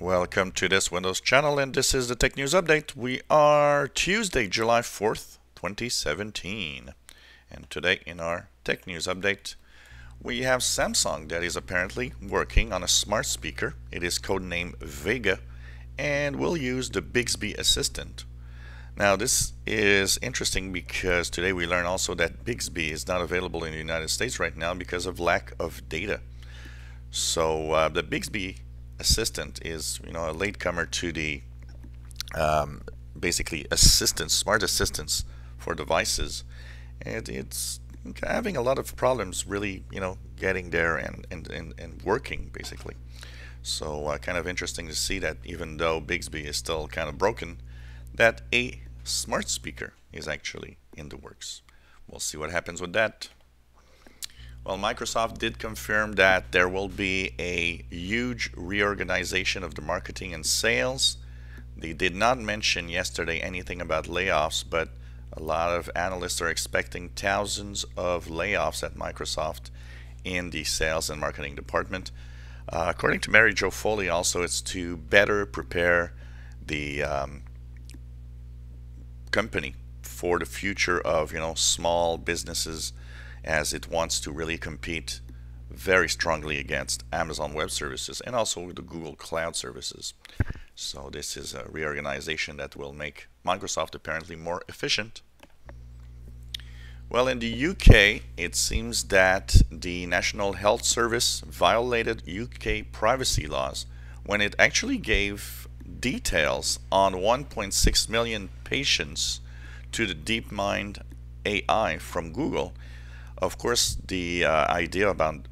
Welcome to this Windows channel, and this is the Tech News Update. We are Tuesday, July 4th, 2017. And today, in our Tech News Update, we have Samsung that is apparently working on a smart speaker. It is codenamed Vega and will use the Bixby Assistant. Now, this is interesting because today we learn also that Bixby is not available in the United States right now because of lack of data. So, uh, the Bixby assistant is you know a latecomer to the um, basically assistance, smart assistants for devices, and it's having a lot of problems really you know getting there and and, and, and working basically. So uh, kind of interesting to see that even though Bixby is still kind of broken, that a smart speaker is actually in the works. We'll see what happens with that. Well, Microsoft did confirm that there will be a huge reorganization of the marketing and sales. They did not mention yesterday anything about layoffs, but a lot of analysts are expecting thousands of layoffs at Microsoft in the sales and marketing department. Uh, according to Mary Jo Foley, also, it's to better prepare the um, company for the future of you know small businesses as it wants to really compete very strongly against Amazon Web Services and also the Google Cloud Services. So this is a reorganization that will make Microsoft apparently more efficient. Well, in the UK, it seems that the National Health Service violated UK privacy laws when it actually gave details on 1.6 million patients to the DeepMind AI from Google of course, the uh, idea about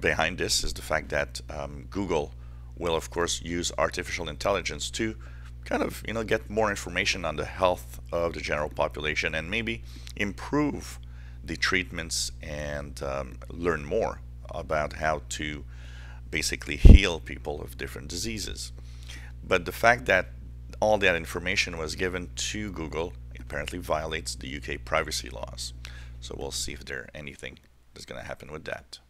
behind this is the fact that um, Google will, of course, use artificial intelligence to kind of you know get more information on the health of the general population and maybe improve the treatments and um, learn more about how to basically heal people of different diseases. But the fact that all that information was given to Google apparently violates the UK privacy laws. So we'll see if there anything is going to happen with that.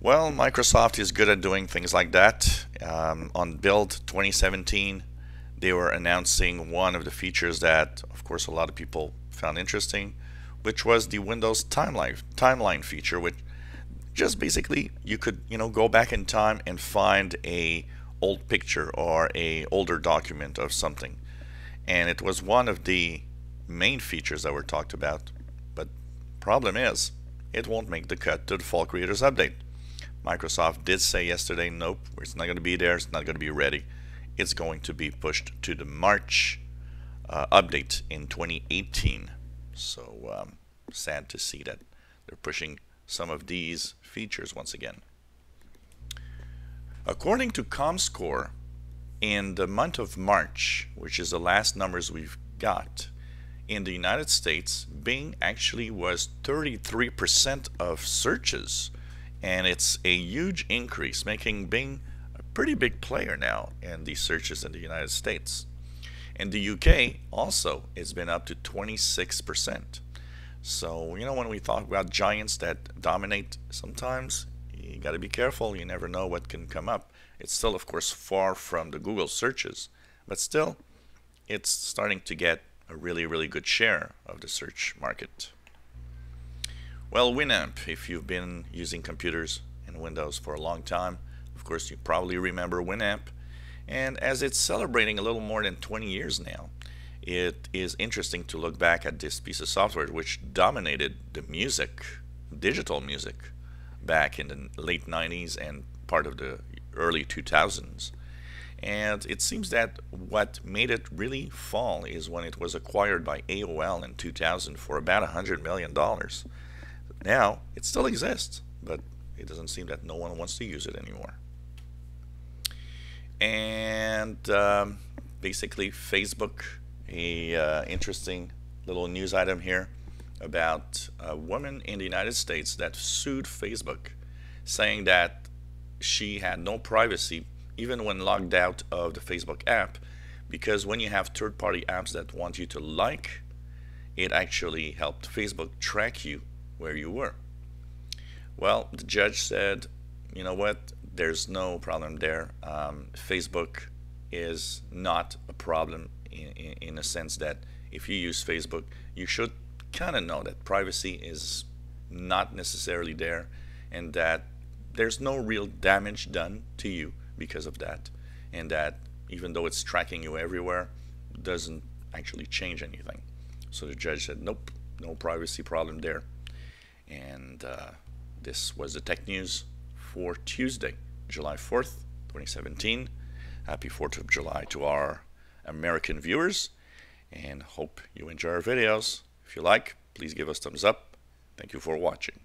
Well, Microsoft is good at doing things like that. Um, on Build 2017, they were announcing one of the features that, of course, a lot of people found interesting, which was the Windows timeline timeline feature, which just basically you could you know go back in time and find a old picture or a older document of something, and it was one of the main features that were talked about. But problem is, it won't make the cut to the Fall Creators Update. Microsoft did say yesterday, nope, it's not going to be there, it's not going to be ready. It's going to be pushed to the March uh, update in 2018. So um, sad to see that they're pushing some of these features once again. According to ComScore, in the month of March, which is the last numbers we've got, in the United States, Bing actually was 33% of searches, and it's a huge increase, making Bing a pretty big player now in the searches in the United States. In the UK, also, it's been up to 26%. So, you know, when we talk about giants that dominate, sometimes you got to be careful. You never know what can come up. It's still, of course, far from the Google searches, but still, it's starting to get a really, really good share of the search market. Well, Winamp, if you've been using computers in Windows for a long time, of course you probably remember Winamp. And as it's celebrating a little more than 20 years now, it is interesting to look back at this piece of software which dominated the music, digital music, back in the late 90s and part of the early 2000s. And it seems that what made it really fall is when it was acquired by AOL in 2000 for about $100 million. Now, it still exists, but it doesn't seem that no one wants to use it anymore. And um, basically, Facebook, a uh, interesting little news item here about a woman in the United States that sued Facebook, saying that she had no privacy even when logged out of the Facebook app, because when you have third party apps that want you to like, it actually helped Facebook track you where you were. Well, the judge said, you know what, there's no problem there. Um, Facebook is not a problem in, in, in, a sense that if you use Facebook, you should kind of know that privacy is not necessarily there and that there's no real damage done to you because of that. And that even though it's tracking you everywhere, doesn't actually change anything. So the judge said, nope, no privacy problem there. And uh, this was the tech news for Tuesday, July 4th, 2017. Happy 4th of July to our American viewers and hope you enjoy our videos. If you like, please give us thumbs up. Thank you for watching.